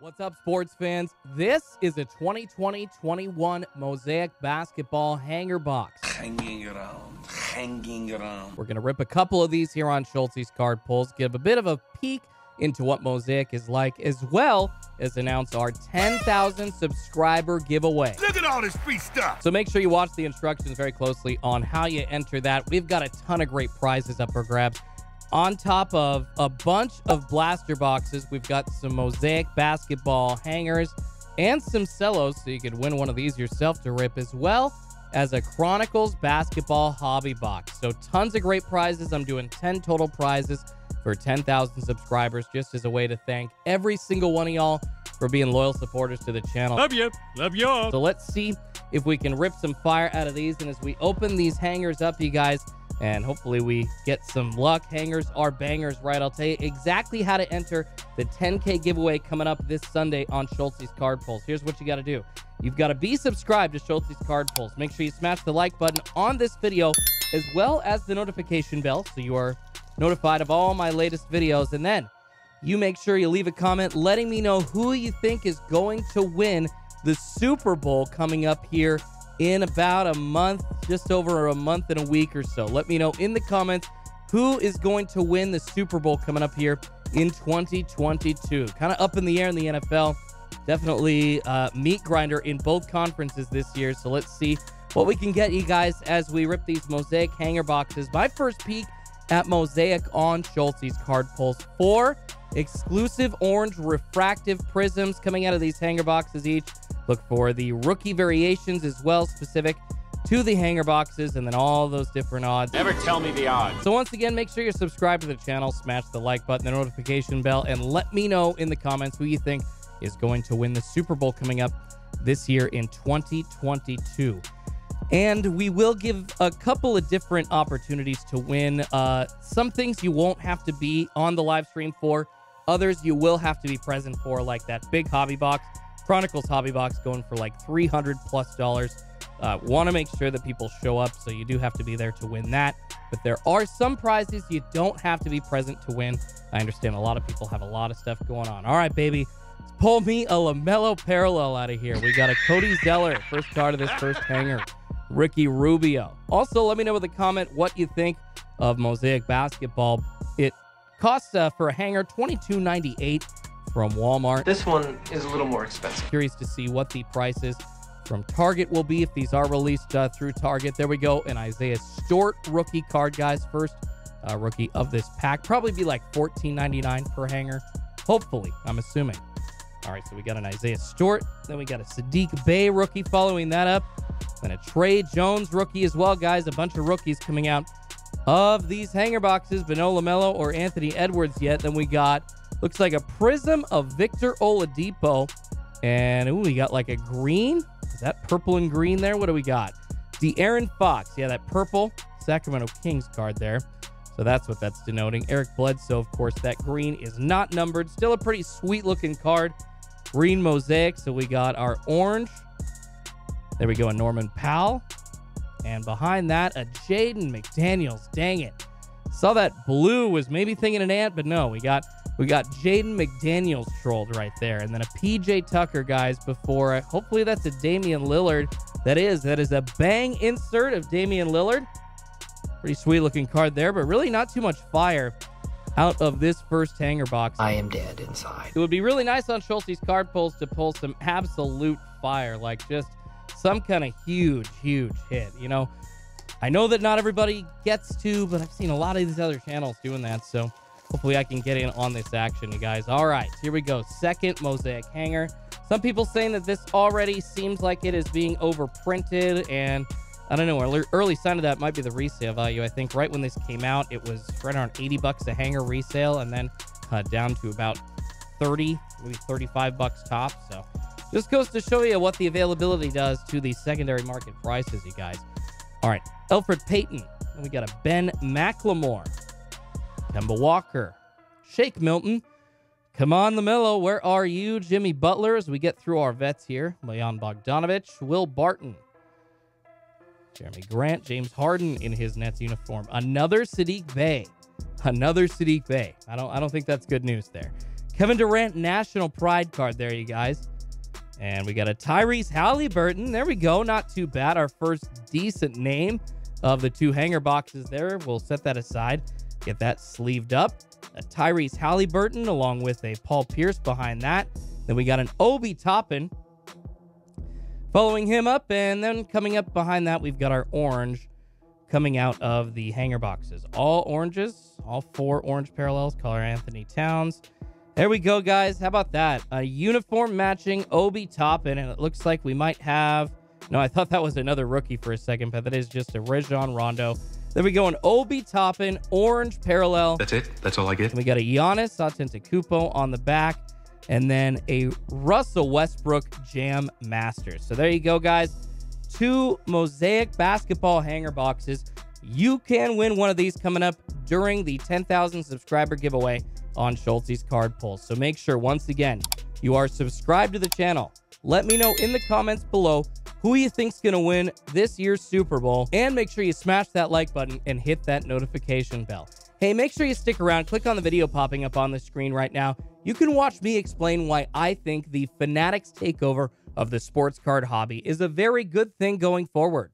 What's up, sports fans? This is a 2020-21 Mosaic Basketball Hanger Box. Hanging around, hanging around. We're going to rip a couple of these here on Schultzy's Card Pulls, give a bit of a peek into what Mosaic is like, as well as announce our 10,000 subscriber giveaway. Look at all this free stuff. So make sure you watch the instructions very closely on how you enter that. We've got a ton of great prizes up for grabs. On top of a bunch of blaster boxes, we've got some Mosaic basketball hangers and some cellos, so you could win one of these yourself to rip, as well as a Chronicles basketball hobby box. So tons of great prizes. I'm doing 10 total prizes for 10,000 subscribers, just as a way to thank every single one of y'all for being loyal supporters to the channel. Love you. Love you all. So let's see if we can rip some fire out of these. And as we open these hangers up, you guys, and hopefully we get some luck. Hangers are bangers, right? I'll tell you exactly how to enter the 10K giveaway coming up this Sunday on Schultzy's Card Pulls. Here's what you got to do. You've got to be subscribed to Schultzy's Card Pulls. Make sure you smash the like button on this video as well as the notification bell so you are notified of all my latest videos. And then you make sure you leave a comment letting me know who you think is going to win the Super Bowl coming up here in about a month, just over a month and a week or so. Let me know in the comments who is going to win the Super Bowl coming up here in 2022. Kind of up in the air in the NFL. Definitely uh, meat grinder in both conferences this year. So let's see what we can get you guys as we rip these Mosaic hanger boxes. My first peek at Mosaic on Schultzy's Card Pulls. Four exclusive orange refractive prisms coming out of these hanger boxes each. Look for the rookie variations as well, specific to the hanger boxes, and then all those different odds. Never tell me the odds. So once again, make sure you're subscribed to the channel, smash the like button, the notification bell, and let me know in the comments who you think is going to win the Super Bowl coming up this year in 2022. And we will give a couple of different opportunities to win. Uh, some things you won't have to be on the live stream for. Others you will have to be present for, like that big hobby box. Chronicles hobby box going for like 300 plus dollars. Uh, Want to make sure that people show up, so you do have to be there to win that. But there are some prizes you don't have to be present to win. I understand a lot of people have a lot of stuff going on. All right, baby. Let's pull me a LaMelo parallel out of here. We got a Cody Zeller, first card of this first hanger. Ricky Rubio. Also, let me know in the comment what you think of Mosaic Basketball. It costs uh, for a hanger $22.98 from Walmart. This one is a little more expensive. Curious to see what the prices from Target will be if these are released uh, through Target. There we go. An Isaiah Stewart rookie card, guys. First uh, rookie of this pack. Probably be like $14.99 per hanger. Hopefully, I'm assuming. All right, so we got an Isaiah Stewart. Then we got a Saddiq Bey rookie following that up. Then a Tre Jones rookie as well, guys. A bunch of rookies coming out of these hanger boxes, but no LaMelo or Anthony Edwards yet. Then we got, looks like a prism of Victor Oladipo. And ooh, we got like a green. Is that purple and green there? What do we got? The Aaron Fox. Yeah, that purple Sacramento Kings card there. So that's what that's denoting. Eric Bledsoe, of course, that green is not numbered. Still a pretty sweet looking card. Green mosaic. So we got our orange. There we go, a Norman Powell. And behind that, a Jaden McDaniels. Dang it. Saw that blue was maybe thinking an ant, but no, we got we got Jaden McDaniels trolled right there. And then a PJ Tucker, guys, before hopefully that's a Damian Lillard. That is, that is a bang insert of Damian Lillard. Pretty sweet looking card there, but really not too much fire out of this first hanger box. I am dead inside. It would be really nice on Schultzy's card pulls to pull some absolute fire, like just some kind of huge, huge hit. You know, I know that not everybody gets to, but I've seen a lot of these other channels doing that. So hopefully I can get in on this action, you guys. All right, here we go. Second mosaic hanger. Some people saying that this already seems like it is being overprinted and I don't know. Early, sign of that might be the resale value. I think right when this came out, it was right around 80 bucks a hanger resale, and then uh, down to about 30, maybe 35 bucks top. So just goes to show you what the availability does to the secondary market prices, you guys. All right, Elfrid Payton. And we got a Ben McLemore, Kemba Walker, Shake Milton. Come on, LaMelo. Where are you? Jimmy Butler, as we get through our vets here. Leon Bogdanovich, Will Barton, Jerami Grant, James Harden in his Nets uniform. Another Saddiq Bey. Another Saddiq Bey. I don't I don't think that's good news there. Kevin Durant National Pride card there, you guys. And we got a Tyrese Haliburton. There we go. Not too bad. Our first decent name of the two hanger boxes there. We'll set that aside. Get that sleeved up. A Tyrese Haliburton along with a Paul Pierce behind that. Then we got an Obi Toppin following him up. And then coming up behind that, we've got our orange coming out of the hanger boxes. All oranges, all four orange parallels, Karl-Anthony Towns. There we go, guys. How about that? A uniform matching Obi Toppin, and it looks like we might have. No, I thought that was another rookie for a second, but that is just a Rajon Rondo. Then we go an Obi Toppin, orange parallel. That's it. That's all I get. And we got a Giannis Antetokounmpo on the back, and then a Russell Westbrook Jam Masters. So there you go, guys. Two mosaic basketball hanger boxes. You can win one of these coming up during the 10,000 subscriber giveaway on Schultzy's card pulls. So make sure, once again, you are subscribed to the channel. Let me know in the comments below who you think's going to win this year's Super Bowl. And make sure you smash that like button and hit that notification bell. Hey, make sure you stick around. Click on the video popping up on the screen right now. You can watch me explain why I think the Fanatics takeover of the sports card hobby is a very good thing going forward.